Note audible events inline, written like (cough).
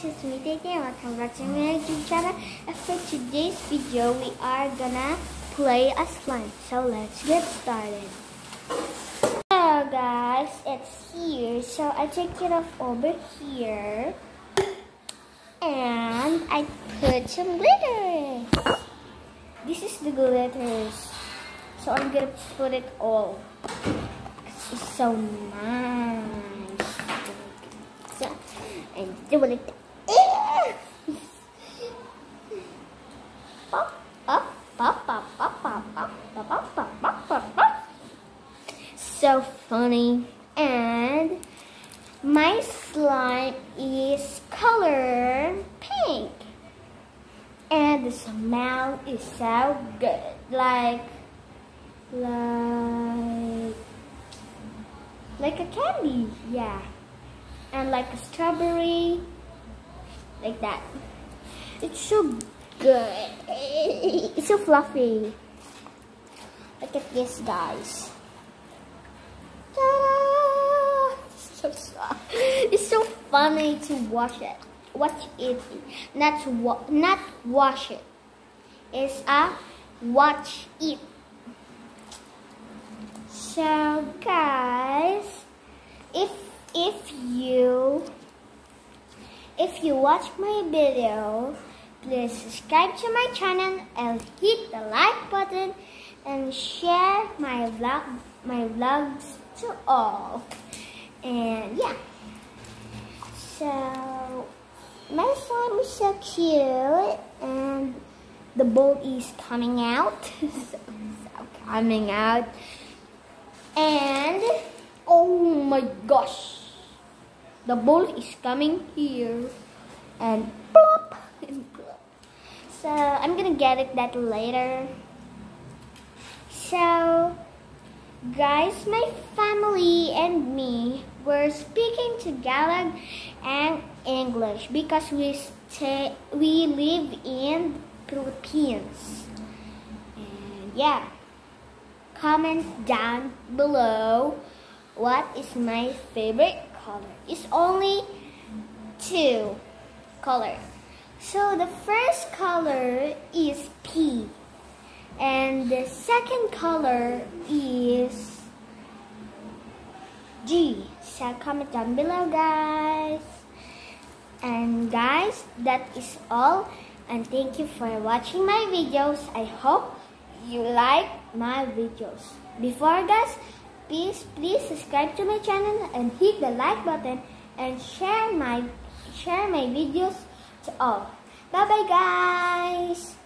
guys, it's me taking welcome back to my YouTube channel. And for today's video, we are gonna play a slime. So let's get started. So guys, it's here. So I take it off over here. And I put some glitter. This is the glitters. So I'm gonna put it all. It's so nice. And do it. So funny. And my slime is color pink. And the smell is so good. Like, like, like a candy. Yeah and like a strawberry, like that. It's so good. It's so fluffy. Look at this, guys. (laughs) So. It's so funny to watch it. Watch it. Not wa not wash it. It's a watch it. So guys, if if you if you watch my video please subscribe to my channel and hit the like button and share my vlog my vlogs to all. And yeah. So my slime is so cute and the bowl is coming out. (laughs) So, so coming out. And oh my gosh. The bowl is coming here. And plop so I'm gonna get it that later so guys my family and me were speaking Tagalog and English because we stay we live in Philippines and yeah comment down below what is my favorite color. It's only two color. So the first color is P. And the second color is G. So comment down below guys. And guys, that is all. And thank you for watching my videos. I hope you like my videos. Before guys, please please subscribe to my channel and hit the like button and share my share my videos all. Bye bye guys